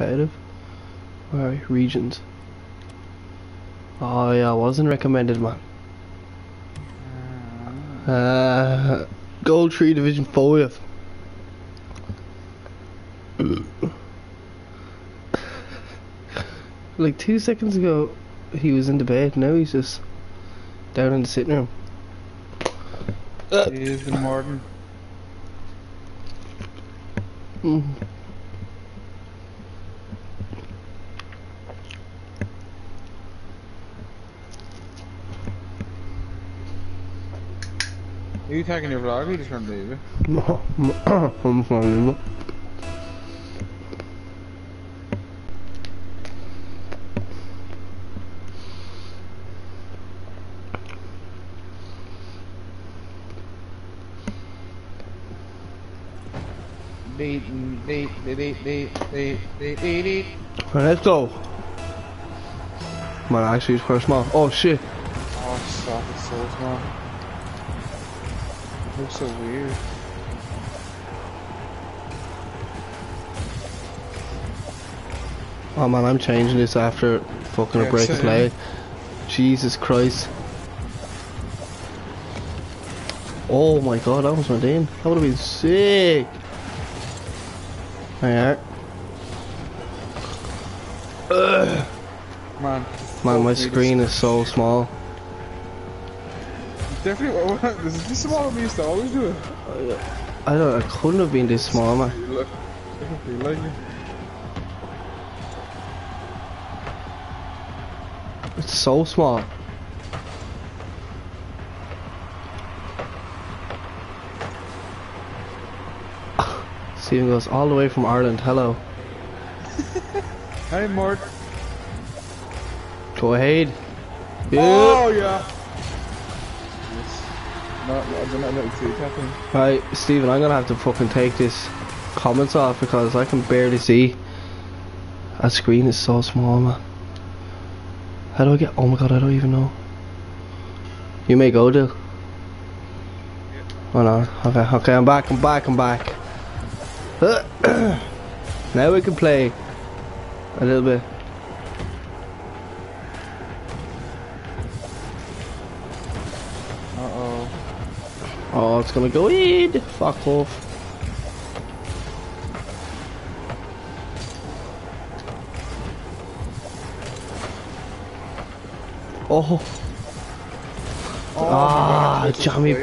competitive. Alright, regions. Oh yeah, wasn't recommended, man. Uh, Gold 3 Division 5. like two seconds ago, he was in the bed. Now he's just down in the sitting room. The Martin. Mm. you tagging your vlog or you just gonna leave? No, I'm just gonna leave. Let's go. Man, actually, it's quite small. Oh shit. Oh, it's so small. Looks so weird. Oh man, I'm changing this after fucking a break play. Jesus Christ. Oh my god, that was my in. That would have been sick. Alright. Man. Man, my screen is so small. Definitely, this is this small used to always do it. I don't, I couldn't have been this small, man. Look, like it. It's so small. Steven goes all the way from Ireland. Hello. Hey, Mart. Go ahead. Oh, yeah. Oh, yeah. Yes. No, no, I don't know see. Right, Stephen, I'm gonna have to fucking take this comments off because I can barely see. That screen is so small, man. How do I get? Oh my god, I don't even know. You may go, dude. Oh no. Okay, okay, I'm back. I'm back. I'm back. now we can play a little bit. Oh, it's gonna go in. Fuck off. Oh. ah, God, this is Jammy weird.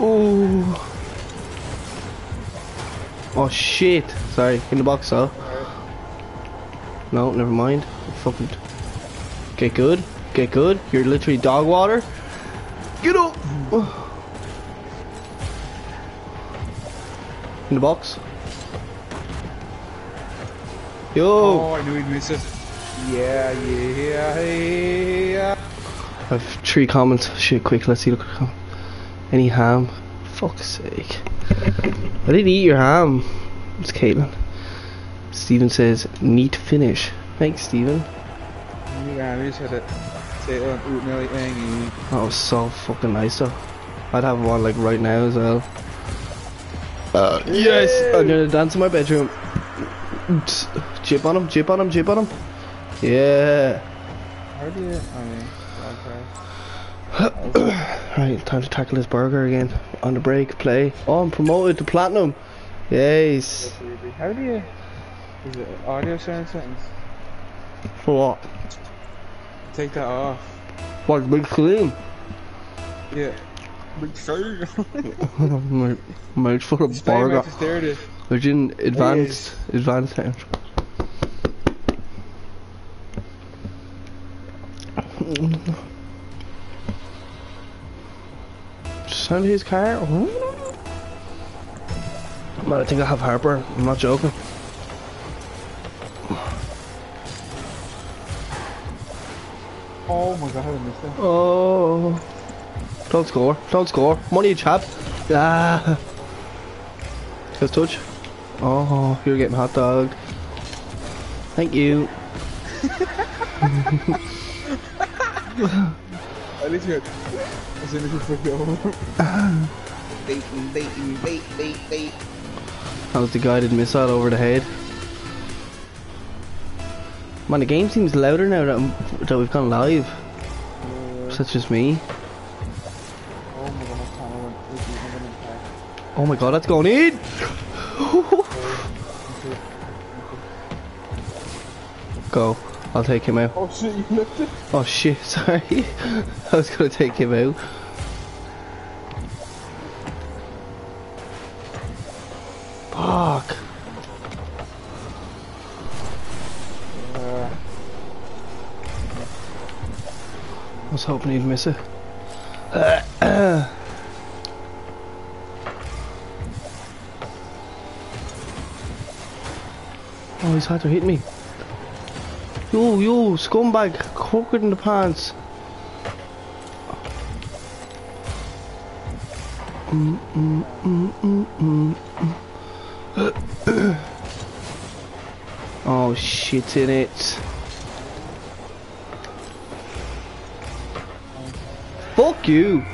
Ooh. Oh shit. Sorry, in the box though. No, never mind. Fucking. Get good. Get good. You're literally dog water. Get up. In the box. Yo. Oh, I knew he'd miss it. Yeah, yeah, yeah. I have three comments. Shit, quick. Let's see. Look. Any ham? Fuck's sake. I didn't eat your ham. It's Caitlin. Steven says, neat finish. Thanks, Steven. Yeah, I just had to say it on Oot Nelly Angie. That was so fucking nice though. I'd have one like right now as well. Uh, yes! I'm gonna dance in my bedroom. Jip on him, jip on him, jip on him. Yeah. How do you, I mean, okay. Right, time to tackle this burger again. On the break, play. Oh, I'm promoted to platinum. Yes. How do you, is it audio sound settings? For what? Take that off. What, big screen? Yeah. Big sir. my mouth full of Stay burger. back to stare at it. We're in advanced, advanced sound. Sound his car. Man, I think I have Harper. I'm not joking. Oh my god, I missed it. Oh. Don't score. Don't score. Money, chap. Ah. Just touch. Oh, you're getting hot dog. Thank you. At least you had, as soon as you flipped it over. baiting, baiting, bait, bait, bait. That was the guided missile over the head. Man, the game seems louder now that, I'm- that we've gone live. Such as me. oh my god, my camera went crazy. I'm gonna attack. Oh my god, that's going in! Go. I'll take him out. Oh shit, you left it? Oh shit, sorry. I was gonna take him out. Hoping he'd miss it. oh, he's had to hit me. Yo, yo, scumbag, crooked in the pants. Oh, shit in it. Fuck you!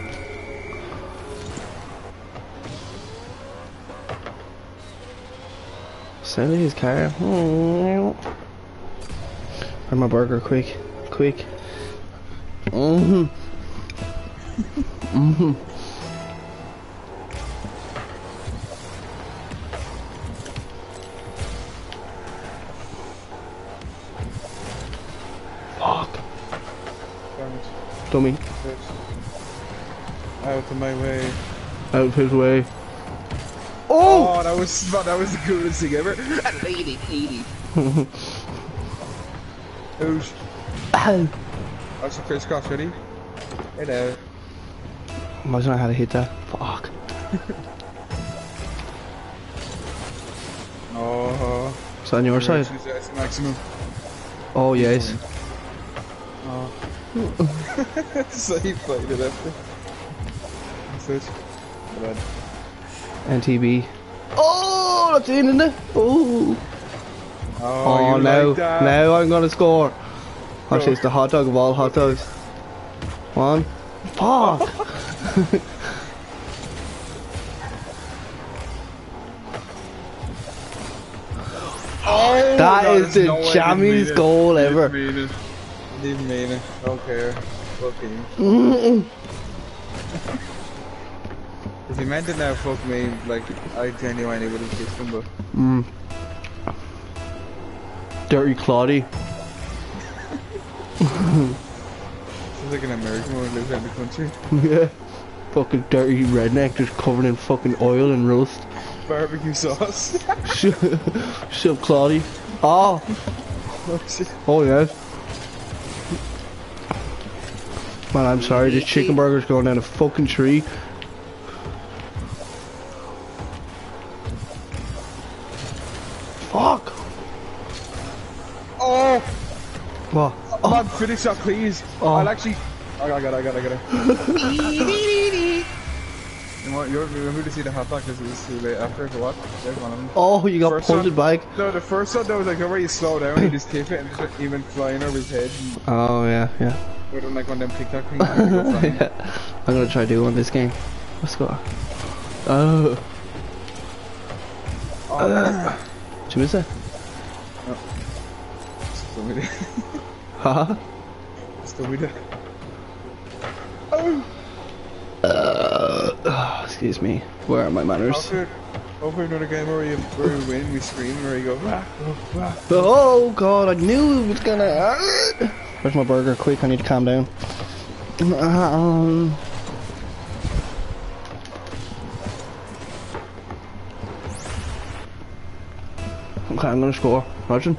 Sell his car. Have my burger quick. Quick. Mm hmm. mm hmm. Fuck. Dummy. Out of my way. Out of his way. Oh, Oh! that was that was the coolest thing ever. Lady, lady. Who's? Ow. That's a crisscross, ready? Hello. Imagine I had to hit that. Fuck. Oh. Is that on your side? Maximum. Oh, yes. Oh. so he played it after. That's it. Bad. NTB. Oh, that's in, isn't it? Oh. Oh, Oh, now, like I'm gonna score. Actually, Go. it's the hot dog of all hot dogs. One. Fuck. Oh, That no, is the no I didn't jammiest mean it. goal Didn't ever. mean it. Didn't mean it. Don't care. Fucking. Mm-mm. If he meant it now, fuck me. Like, I genuinely would have kissed him, but. Mm. Dirty Claudy. Sounds like an American who lives out in the country. yeah. Fucking dirty redneck just covered in fucking oil and roast. Barbecue sauce. Shut up, Claudy. Oh, oh, shit. oh yes. Man, I'm sorry, this chicken burger's going down a fucking tree. Finish that, please. Oh. I'll actually. I got it, I got it, I got it. you want, you remember to see the hot dog because it was too late after for what? There's one of them. Oh, you got First punted one. back. No, the first one that was like where you slow down, you just tip it and it's even flying over his head. Oh, yeah, yeah. We're doing like one of them TikTok things. where you go flying. yeah. I'm gonna try doing this game. Let's go. Oh. Oh, Did you miss it? still Haha. Still with it. Oh! Uh, excuse me. Where are my manners? Hopefully another game where you, where we win, we scream, where you go, rah, rah, rah. Oh god, I knew it was gonna. Where's my burger? Quick, I need to calm down. Um, okay, I'm gonna score. Imagine.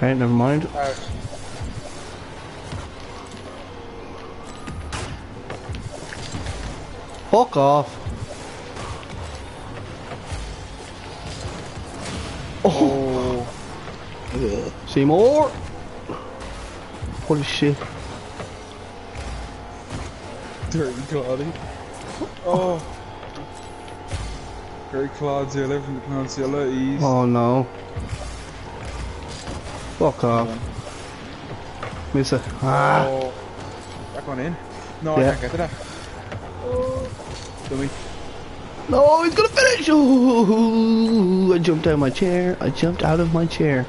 Okay, never mind. Out. Fuck off. Oh. oh. See more? Holy shit. Dirty Claudia. Oh. Dirty Claudia from the clouds Peninsula East. Oh no. Fuck off. Miss it. Ah. Oh. gone in. No, Yeah. I can't get to that. Oh, dummy. No, he's gonna finish! Ooh, I jumped out of my chair. I jumped out of my chair.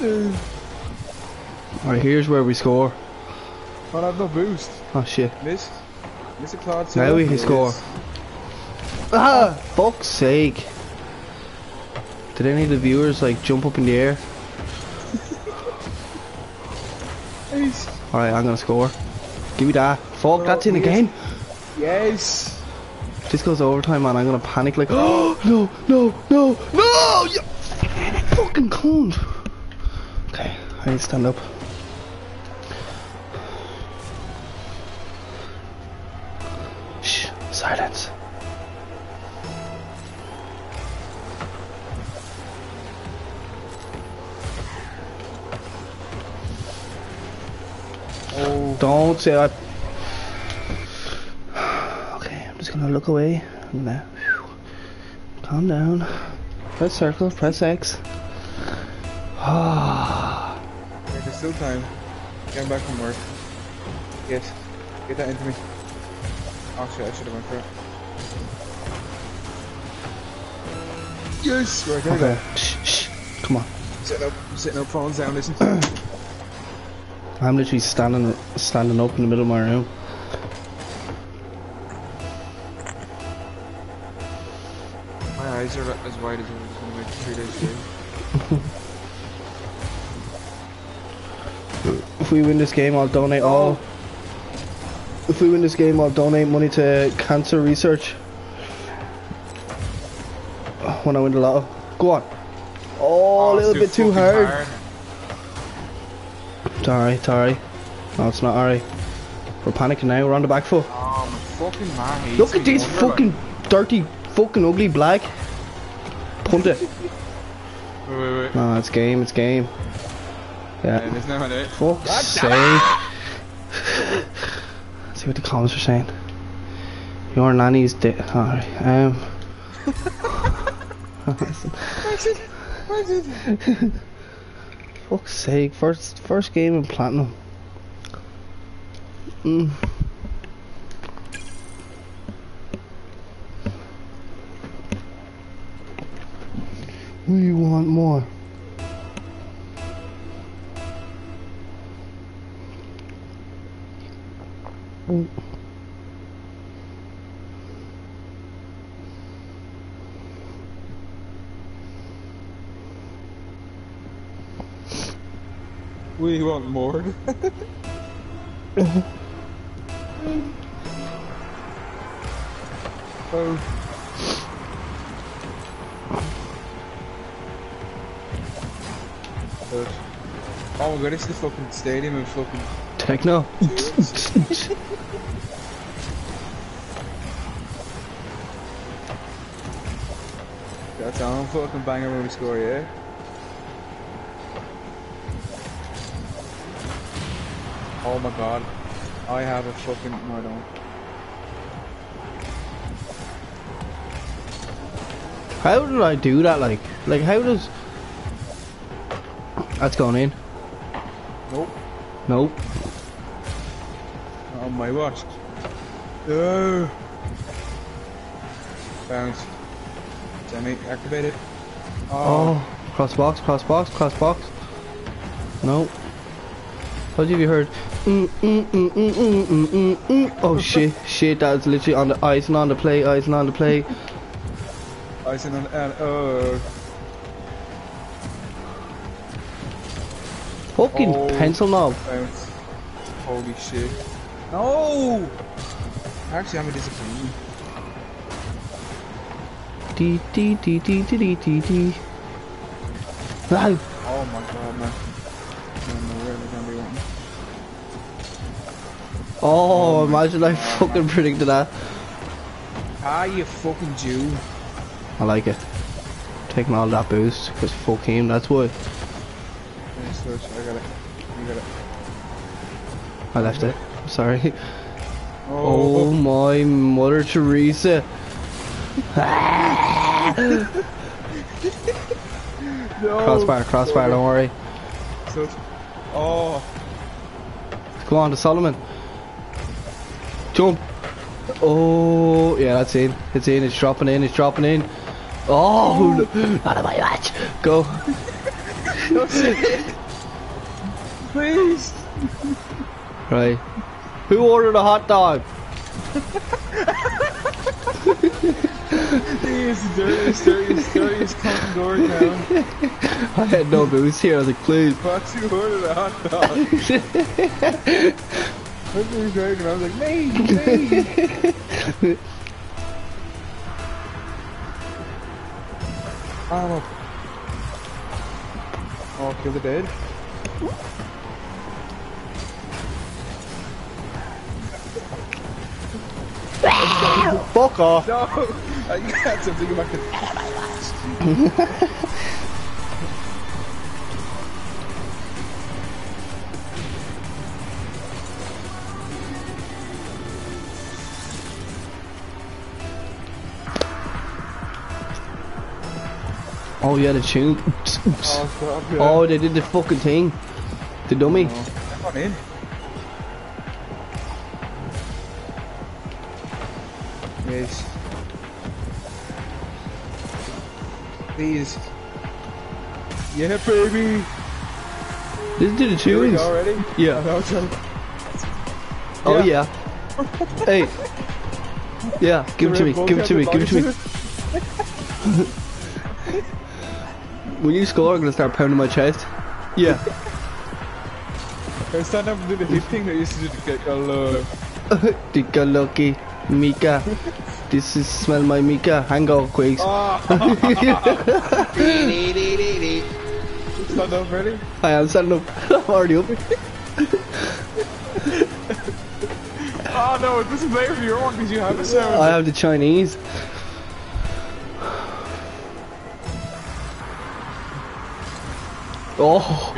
Alright, here's where we score. Oh, I have no boost. Oh shit. Miss. Miss a Claude. Now we can score. Ah! Fuck's sake. Did any of the viewers like jump up in the air? Alright, I'm gonna score. Give me that. Fuck, Oh, that's in yes. again. Yes. If this goes overtime, man, I'm gonna panic like, oh, no, no, no, no! You fucking cunt. Okay, I need to stand up. Don't say that. Okay, I'm just gonna look away. I'm gonna calm down. Press circle, press X. Ah, there's still time. Getting back from work. Yes. Get that into me. Oh shit, I should have went for it. Yes! Right, okay. Shh, shh. Come on. Sitting up, sitting up, phones down, listen. I'm literally standing standing up in the middle of my room. My eyes are as wide as I was going to make three days straight. If we win this game, I'll donate all. If we win this game, I'll donate money to cancer research. When I win the lotto. Go on. Oh, a oh, little bit too fucking hard. It's alright, it's alright. No, it's not alright. We're panicking now, we're on the back foot. Oh, my fucking man Look at me, this no wonder fucking dirty, fucking ugly black. Punt it. Wait, wait, wait. No, it's game, it's game. Yeah, Yeah. there's no one there. Fuck's sake. Let's see what the comments are saying. Your nanny's dead. Alright, um. Where's it? Where's it? Fuck's sake, first first game in platinum. Mm. We want more. Mm. We want more. oh. Oh my god, it's the fucking stadium of fucking. Techno. That's on fucking banger when we score, yeah? Oh my god. I have a fucking. No, I don't. How did I do that? Like, like how does? That's going in. Nope. Nope. Not on my watch. Oh. Bounce. Semi activated. Oh. Oh, cross box, cross box, cross box. No. What have you heard? Mm, mm, mm, mm, mm, mm, mm, mm. Oh shit, shit, that's literally on the icing on the play, icing on the play. I seen on and oh. Fucking Oh. pencil knob. Bounce. Holy shit. No! Actually, I'm disappointed. Dee dee dee dee dee dee dee dee. Oh my god, man. Oh, imagine I fucking predicted that. Ah, you fucking Jew. I like it. Taking all that boost, because fuck him, that's why. Yeah. I got it. You got it. I left it. Sorry. Oh, Oh my mother Teresa. no. Crossbar, crossbar, don't worry. Oh, Go on to Solomon. Jump. Oh, yeah, that's in. It's in. It's dropping in. It's dropping in. Oh, not of my match. Go. Please. Right. Who ordered a hot dog? Dirtiest, dirtiest, dirtiest, dirtiest cunt door in town. I had no booze here. I was like, please. What's you ordered a hot dog? Look at me dragging. I was like, me, me. Oh, oh, kill the dead. Fuck off. No, I got something back to. Oh, yeah, the tune. Oh, yeah. Oh, they did the fucking thing. The dummy. Come on in. Yes. Please. Yeah, baby. This did the tunes. go. Yeah. Oh, Yeah. yeah. hey. Yeah, give it to me. Give it to me. Give it to me. When you score, I'm gonna start pounding my chest. Yeah. I stand up and do the hip thing that used to do to get a love. Tika Loki. Mika. This is smell my Mika. Hang on, Quakes. Ah! Stand up, ready? I am standing up. I'm already up. Oh no, it doesn't play for your one because you have a sound. I have the Chinese. Oh,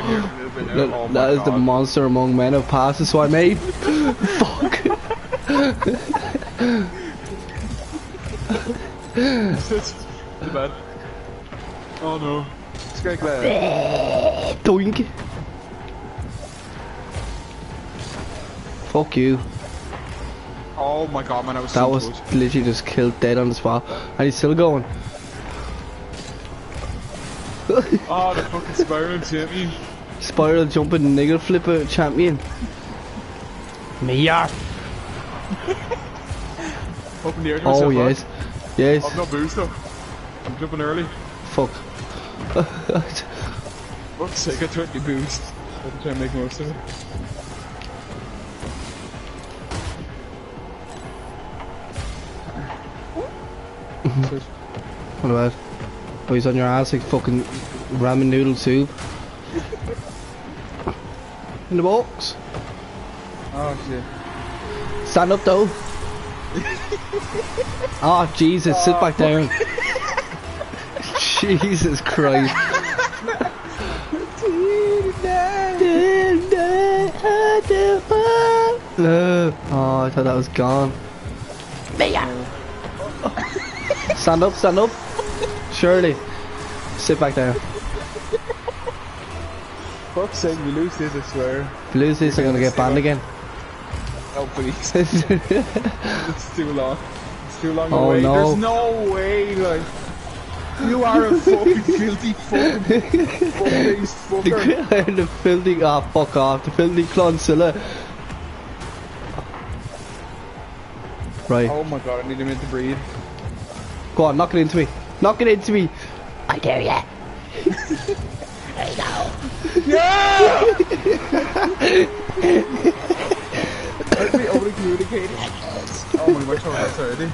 that, oh that is the monster among men of passes, so I made. Fuck. It's too bad. Oh no. Skrik lad. Doink. Fuck you. Oh my god, man, I was That so was close. literally just killed dead on the spot. And he's still going. Oh, the fucking spiral champion. Spiral jumping nigger flipper champion. Me yeah. Up in the air to Oh myself, yes. Yes. I've no boost though. I'm jumping early. Fuck. Fuck's sake, I 20 boost. I have to try and make most of it. What about? Oh, he's on your ass like fucking ramen noodle soup. In the box. Oh shit. Stand up though. oh Jesus, sit back oh, down. Jesus Christ. No. Oh, I thought that was gone. Stand up, stand up. Surely. Sit back down. Fuck's sake, we lose this, I swear. If you lose this, I'm gonna get banned again. Oh please. it's too long. It's too long Oh, away. no. There's no way, like. You are a fucking filthy fucking fuck-faced fucker. the, the filthy, ah, fuck off. The filthy Clonsilla. Right. Oh my god, I need a minute to breathe. Go on, knock it into me. Knock it into me. I dare ya. Yeah! Let me only communicate. Oh my gosh, that's already.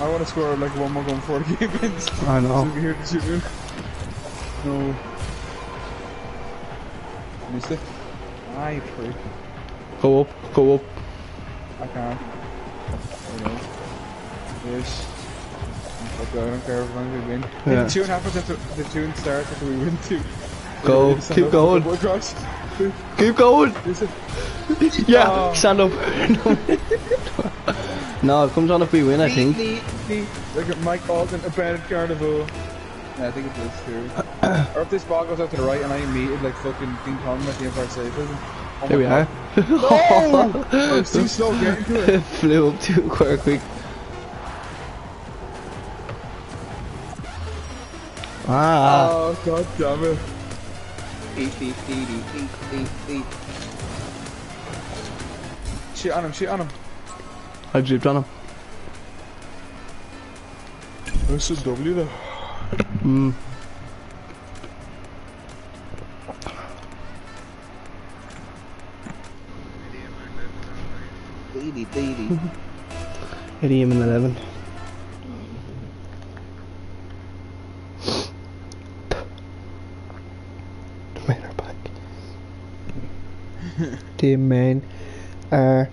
I want to score like one more gun before the game ends. I know. So we here to shoot me. No. Missed it. Ah, you freak. Go up, go up. I can't. There you go. Yes. Fuck I don't care if long we win. Yeah. The tune happens after the tune starts after we win too. Go, keep going. Keep going. Yeah, Oh. stand up. No, it comes on if we win, I think. Look at Mike Alden, abandoned carnival. Yeah, I think it does too. Or if this ball goes out to the right and I meet it like fucking King Kong at the Empire State Prison. Oh Here we my are. God. No! I was too slow getting to it. Flew up too quite quick. Ah, Oh, god damn it. Shit on him, shit on him. I dripped on him. That's a W though. Mm. 8 AM and 11. The men are back. the men are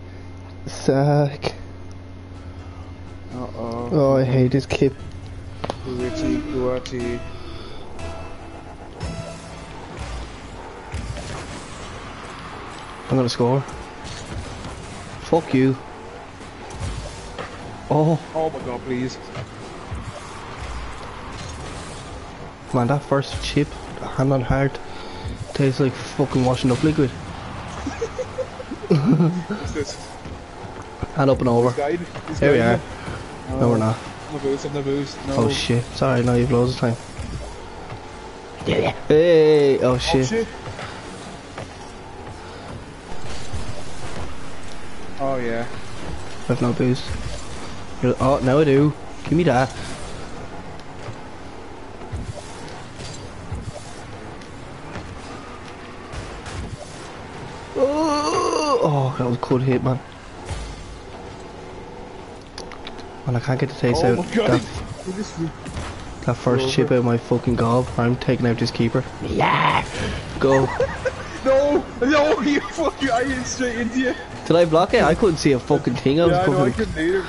sack. Uh-oh. Oh, I hate this kid. Guati, Guati. I'm gonna score. Fuck you. Oh, Oh my god, please. man, that first chip, hand on heart, tastes like fucking washing up liquid. What's this? Hand up and over. Guide? He's Here we are. guiding No, we're not. No boost, no boost. No. Oh shit. Sorry, now you've loads of time. Hey! Oh Oh shit. shit. Oh yeah. I've no boost. Oh, now I do. Give me that. Oh, oh, that was a good hit, man. Man, I can't get the taste oh out. That, that first chip out of my fucking gob. I'm taking out this keeper. Yeah. Go. No! No! You fucking I hit straight into you! Did I block it? I couldn't see a fucking thing. I was Yeah, know, I couldn't either.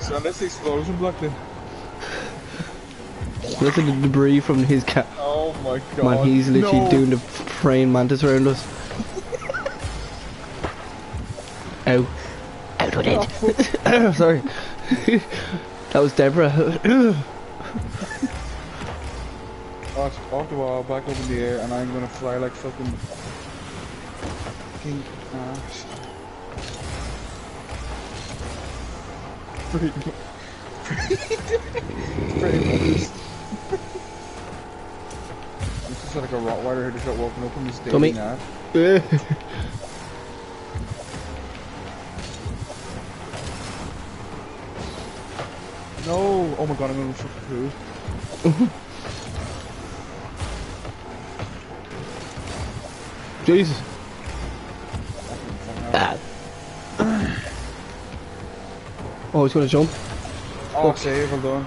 So unless the explosion blocked it. Look at the debris from his cat. Oh my god. Man, he's literally no. doing the praying mantis around us. Ow. Out with it. Sorry. that was Deborah. Off the wall, back up in the air, and I'm gonna fly like fucking. Fucking ass. Pretty. Pretty much. This is like a Rottweiler who just got woken up from his Dummy. daily nap. No! Oh my god, I'm gonna fucking poo. Jesus. Oh, he's gonna jump. Oh, save, well done.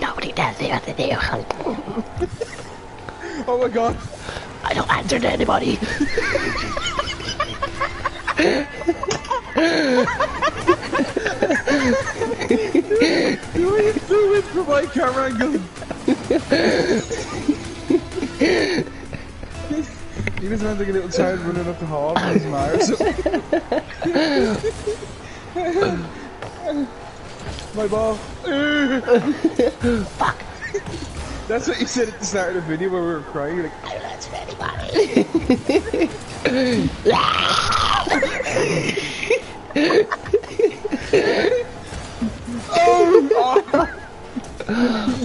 Nobody does the other day. Oh my god! I don't answer to anybody. Do you do it for my camera angle? He just went like a little child running up the hall from his Mars. my ball. Fuck. That's what you said at the start of the video where we were crying. You're like, I don't answer to anybody.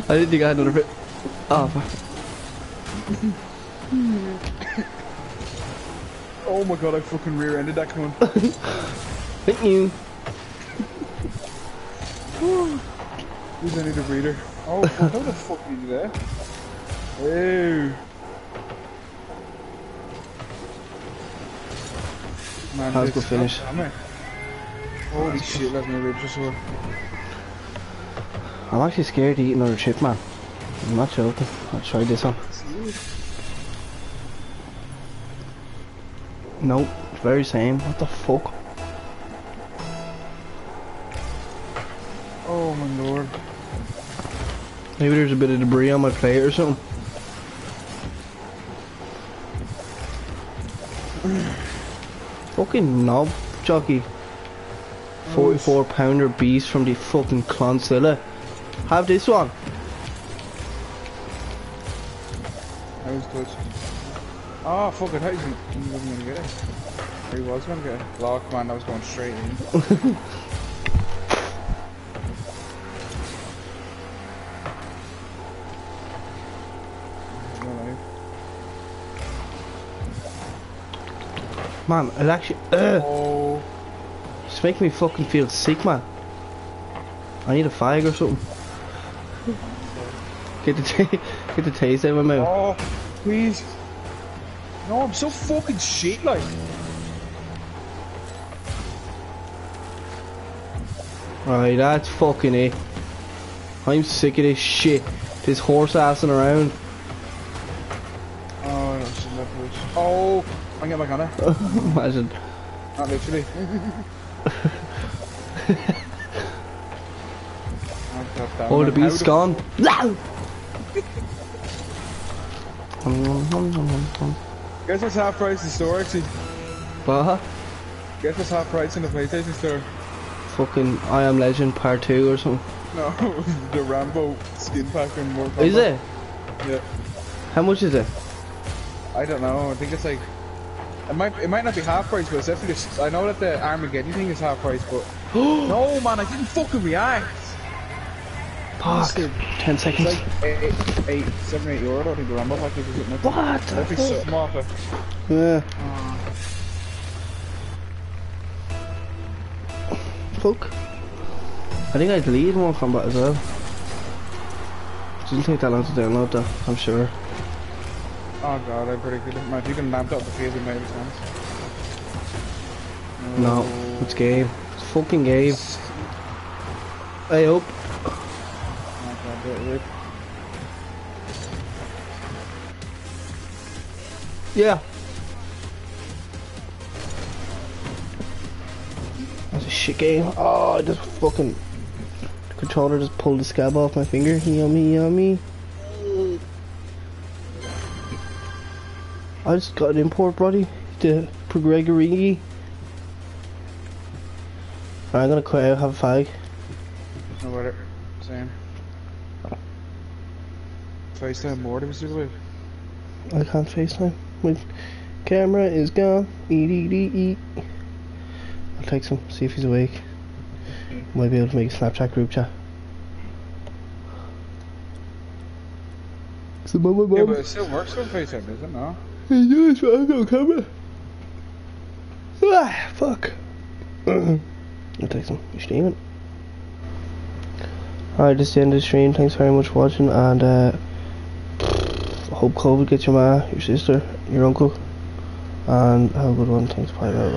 I didn't think I had another bit. Oh, fuck. Oh my god, I fucking rear-ended that cunt. Thank you. Who's I need a breather? Oh, how the fuck are you there? Ew. Man, was good finish. God damn it. Holy shit, that's my ribs are sore. I'm actually scared to eat another chip, man. I'm not joking. I'll try this one. Nope. Very same. What the fuck? Oh my lord. Maybe there's a bit of debris on my plate or something. Fucking knob jockey. 44 pounder beast from the fucking Clonsilla. Have this one. I was close. Oh, fuck it. You, he wasn't gonna get it? He was gonna get it. Lock, man, I was going straight in. Man, it actually. Uh, Oh, it's making me fucking feel sick, man. I need a fag or something. Get the get the taste out of my mouth. oh, please. No, I'm so fucking shit, like. Right, that's fucking it. I'm sick of this shit. This horse assing around. Oh, no, left loose. Oh, I can get back on her. Imagine. Not literally. I've got that Oh, the beast's gone. Guess what's half price in the store, actually? What? Guess what's half price in the PlayStation store? Fucking I Am Legend Part 2 or something. No, the Rambo skin pack and more. Is it? Yeah. How much is it? I don't know. I think it's like. It might it might not be half price, but it's definitely. Just, I know that the Armageddon thing is half price, but no man, I didn't fucking react. Fuck. 10 It's seconds. like eight, eight, seven, eight euro. I think the Rambo package is something. What the Definitely fuck? something off it. Yeah. Oh. Fuck. I think I deleted Mortal Kombat as well. Doesn't take that long to download though, I'm sure. Oh god, I predicted it. Man, if you can lamp up the field, it made sense. No, it's game. It's fucking game. I up. Yeah. That's a shit game. Oh, I just fucking the controller just pulled the scab off my finger. Yummy, yummy. I just got an import, buddy. The Gregory. I'm gonna quit out, have a fag. No matter. Same. FaceTime more to super with. I can't FaceTime. My camera is gone. Eat, eat, eat, eat. I'll text him, see if he's awake. Might be able to make a Snapchat group chat. Mum, Yeah, but it still works on FaceTime, does it? No. He does, but I've got a camera. Ah, fuck. I'll text him. You streaming? Alright, this is the end of the stream. Thanks very much for watching, and uh, hope COVID gets your ma, your sister, your uncle, and have a good one. Thanks, bye bye.